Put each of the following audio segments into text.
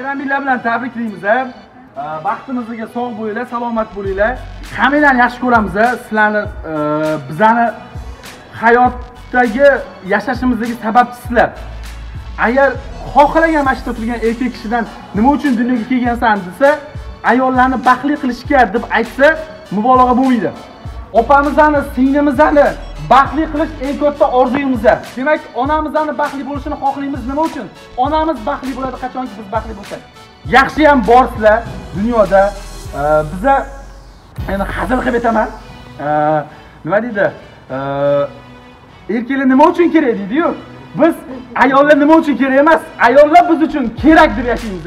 bilan tabriklaymiz baxtimizga sog' bo'linglar salomat bo'linglar. Hammanglarni yaxshi ko'ramiz sizlarni e, bizani hayotdagi yashashimizdagi sababchisizlar. Agar xohlagan mana shu yerda turgan erkak kishidan nima uchun dunyoga kelgansan desa ayollarni baxtli qilishga deb aytsa mubolag'a bo'lmaydi. Opamizni singlimizni baxtli qilish eng katta orzuyimiz demak onamizni baxtli bo'lishini xohlaymiz nima uchun? Onamiz baxtli bo'ladi qachonki biz baxtli bo'lsak? Yaxshi ham bor sizlar dunyoda biza endi hazil qilib aytaman. Nima deydi? Erkaklar nima uchun kerak deydiyu biz ayollar nima uchun kerak emas? Ayollar biz uchun kerak deb yashaymiz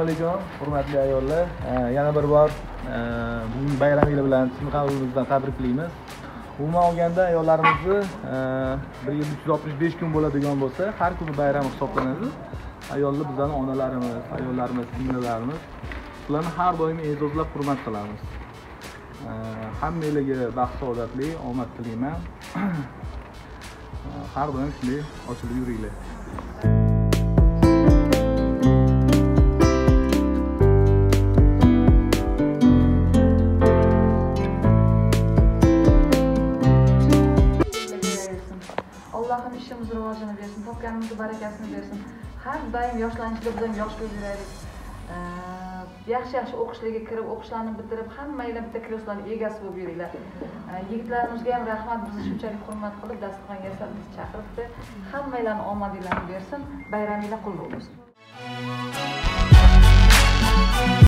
assalomu alaykum hurmatli ayollar. Yana bir bor bugungi bayramingiz bilan sizni qalbimizdan tabriklaymiz umuman olganda ayollarimizni bir yil uch yuz oltmish besh kun bo'ladigan bo'lsa har kuni bayram hisoblanadi. Ayollar bizani onalarimiz ayollarimiz singillarimiz ularni har doim e'zozlab hurmat qilamiz. Hammanglarga baxt saodatli omad tilayman. Har doim shunday ochilib yuringlar. Ishimiz rivojini bersin topganimizni barakasini bersin. Har doim yoshlanishda biz ham yosh bo'lib yuraylik. Yaxshi yaxshi o'qishlarga kirib o'qishlarni bitirib hammanglar bitta kresloni egasi bo'lib yuringlar. Yigitlarimizga ham rahmat bizni shunchalik hurmat qilib dasturxonga bizni chaqiribdi. Hammanglarni omadinglarni bersin bayraminglar qul bo'lsin